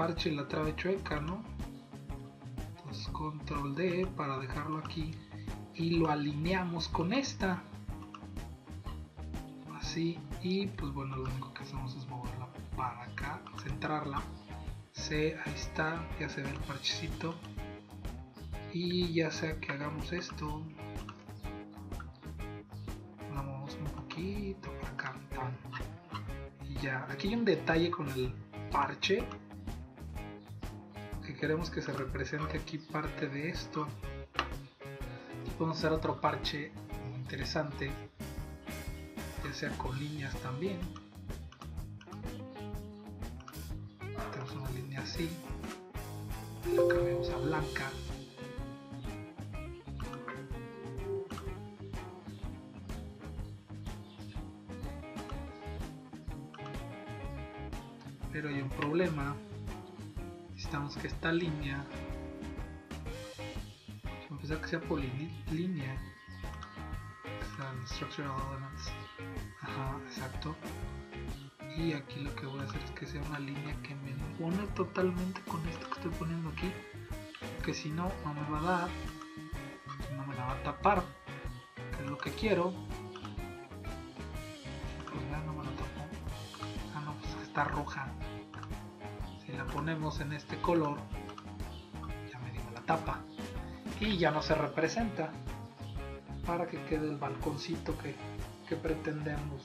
parche la trave chueca, ¿no? Entonces control D para dejarlo aquí y lo alineamos con esta. Así y pues bueno lo único que hacemos es moverla para acá, centrarla. C, ahí está, ya se ve el parchecito. Y ya sea que hagamos esto, vamos un poquito para acá. Y ya, aquí hay un detalle con el parche queremos que se represente aquí parte de esto. Aquí podemos hacer otro parche interesante, ya sea con líneas también. Tenemos una línea así, lo cambiamos a blanca. pero hay un problema necesitamos que esta línea empezar que sea polilínea sean structural elements ajá exacto. Y aquí lo que voy a hacer es que sea una línea que me une totalmente con esto que estoy poniendo aquí que si no no me va a dar no me la va a tapar que es lo que quiero. Pues no me lo tapó. Ah no pues está roja. la ponemos en este color ya me dio la tapa y ya no se representa para que quede el balconcito que, que pretendemos.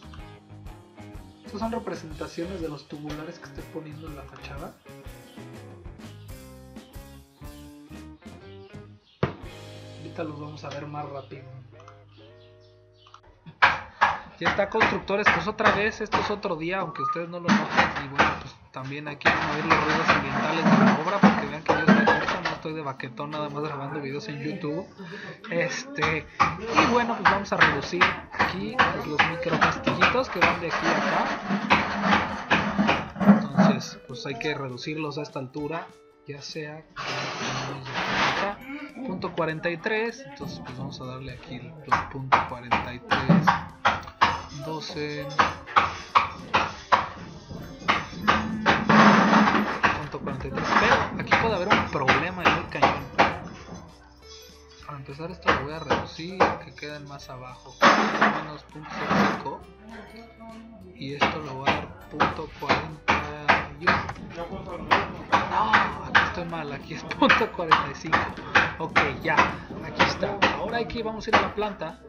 Estas son representaciones de los tubulares que estoy poniendo en la fachada. Ahorita los vamos a ver más rápido. Ya está constructores pues otra vez esto es otro día aunque ustedes no lo noten y bueno pues también aquí van a ver los ruidos ambientales de la obra para que vean que yo estoy cerca, no estoy de baquetón nada más grabando videos en YouTube. Este y bueno pues vamos a reducir aquí los micro castillitos que van de aquí a acá. Entonces pues hay que reducirlos a esta altura ya sea 43 entonces pues vamos a darle aquí el punto 43 12 punto 43 pero aquí puede haber un problema en el cañón para empezar esto lo voy a reducir que queden más abajo menos punto 05 y esto lo voy a dar punto 41 no, aquí estoy mal, aquí es punto 45 ok, ya, aquí está. Ahora aquí vamos a ir a la planta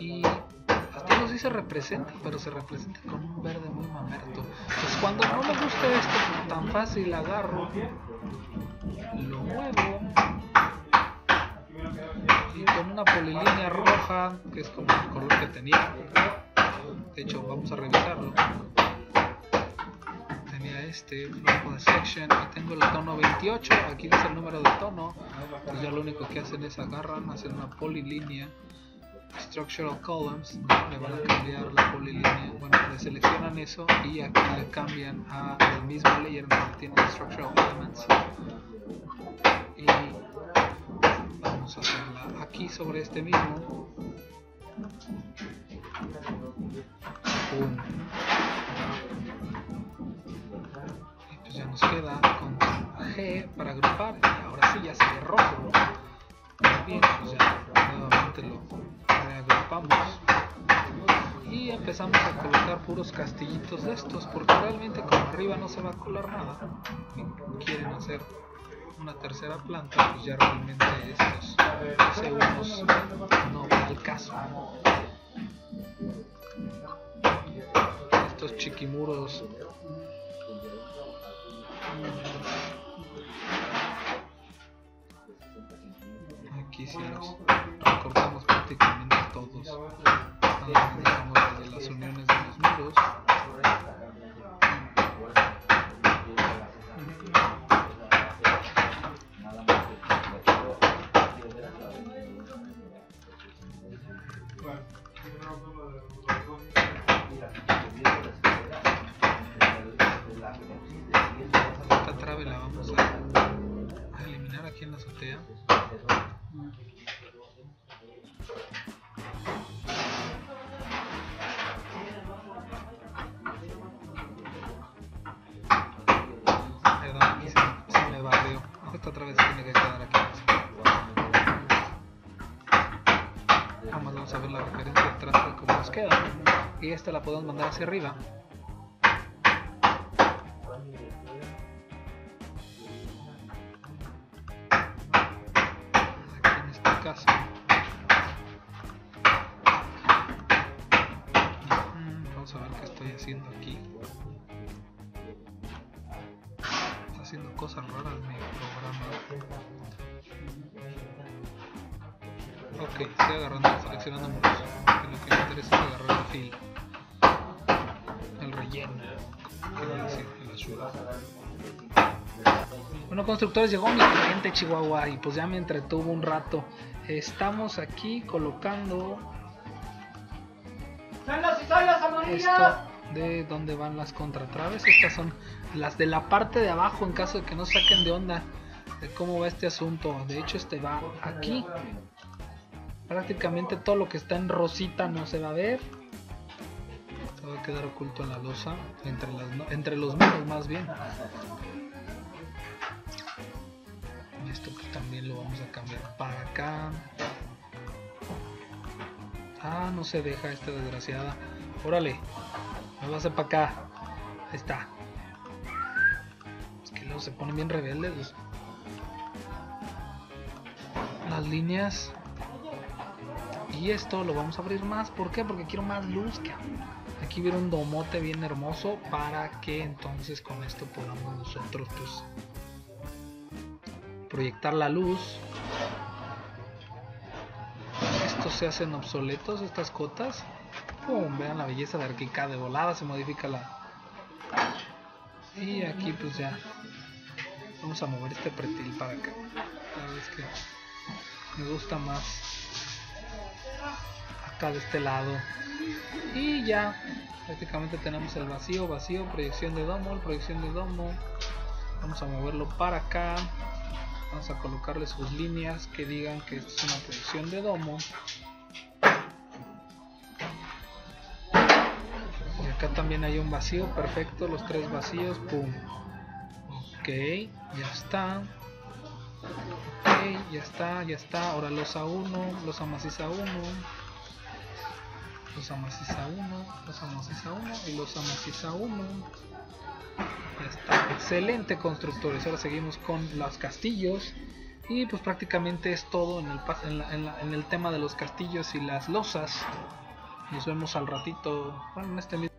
y hasta no sé si se representa, pero se representa con un verde muy mamerto. Pues cuando no me gusta esto, pues tan fácil agarro, lo muevo y con una polilínea roja, que es como el color que tenía. De hecho, vamos a revisarlo. Tenía este flujo de section y tengo el tono 28. Aquí dice el número de tono. Pues ya lo único que hacen es agarran, hacen una polilínea structural columns le van a cambiar la polilínea bueno le seleccionan eso y aquí le cambian a el mismo layer donde tiene structural elements. Y vamos a hacerla aquí sobre este mismo. Pum. y pues ya nos queda con G para agrupar. Y ahora sí ya se ve rojo. Bien pues ya nuevamente lo agrupamos y empezamos a colocar puros castillitos de estos porque realmente con arriba no se va a colar nada quieren hacer una tercera planta pues ya realmente estos segundos no va al caso. Estos chiquimuros. Aquí si nos recortamos prácticamente todos. Digamos desde las uniones de los muros esta trave la vamos a eliminar aquí en la azotea nos queda. Y esta la podemos mandar hacia arriba. En este caso. Vamos a ver qué estoy haciendo aquí. Está haciendo cosas raras mi programa. Ok, estoy agarrando, seleccionando muros. Que lo que me interesa es agarrar el fil. El relleno. Quiero decir, el azul. Bueno, constructores, llegó mi cliente Chihuahua y pues ya me entretuvo un rato. Estamos aquí colocando ¡Solos y solos, esto de dónde van las contratraves. Estas son las de la parte de abajo en caso de que no saquen de onda de cómo va este asunto. De hecho, este va aquí. Prácticamente todo lo que está en rosita no se va a ver. Se va a quedar oculto en la losa, entre, las, entre los muros más bien. Y esto también lo vamos a cambiar para acá. Ah, no se deja esta desgraciada. Órale, me va a para acá. Ahí está. Es que luego se ponen bien rebeldes. Las líneas. Y esto lo vamos a abrir más. ¿Por qué? Porque quiero más luz. Aquí viene un domote bien hermoso para que entonces con esto podamos nosotros pues proyectar la luz. Estos se hacen obsoletos, estas cotas. ¡Pum! Vean la belleza de Arquica de volada, se modifica la... Y aquí pues ya vamos a mover este pretil para acá. Me gusta más acá de este lado. Y ya prácticamente tenemos el vacío, vacío, proyección de domo, proyección de domo. Vamos a moverlo para acá. Vamos a colocarle sus líneas que digan que esto es una proyección de domo. Y acá también hay un vacío, perfecto, los tres vacíos, pum. Ok, ya está. Ok, ya está, ya está. Ahora losa 1, losa maciza 1. Losa maciza 1, losa maciza 1 y losa maciza 1. Ya está. Excelente constructores. Ahora seguimos con los castillos. Y pues prácticamente es todo en el, en, la- en la- en el tema de los castillos y las losas. Nos vemos al ratito. Bueno, en este mismo.